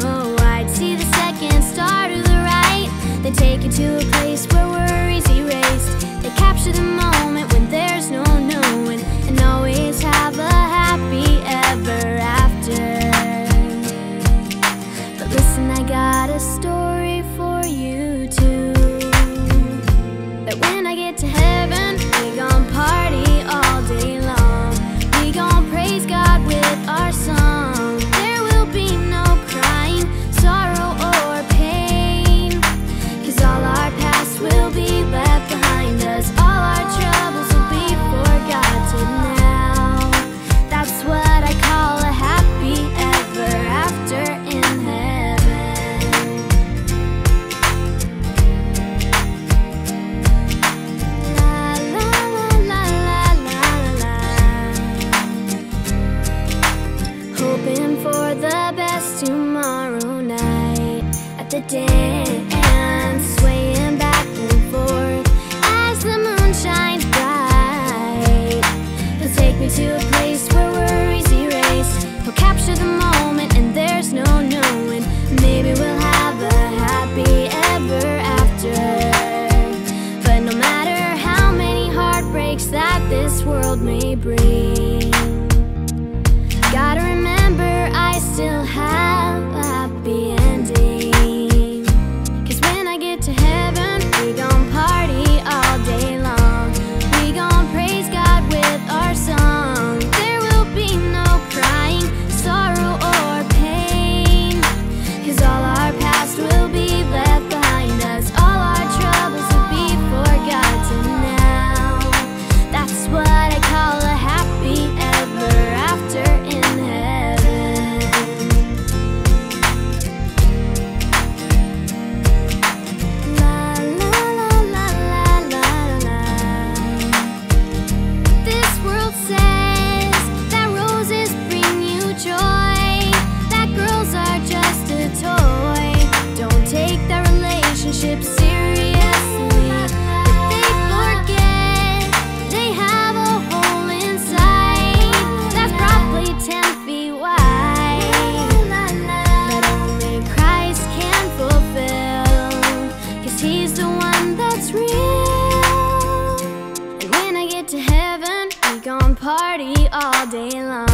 i'd See the second star to the right. They take you to a place where worries erased. They capture the moment when there's no knowing And always have a happy ever after. But listen, I got a story for you too. That when I get to heaven the day. Party all day long.